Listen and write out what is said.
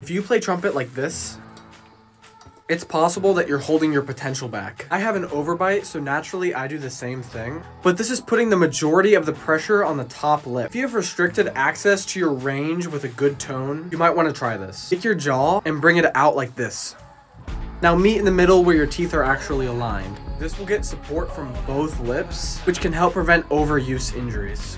If you play trumpet like this, it's possible that you're holding your potential back. I have an overbite, so naturally I do the same thing. But this is putting the majority of the pressure on the top lip. If you have restricted access to your range with a good tone, you might want to try this. Take your jaw and bring it out like this. Now meet in the middle where your teeth are actually aligned. This will get support from both lips, which can help prevent overuse injuries.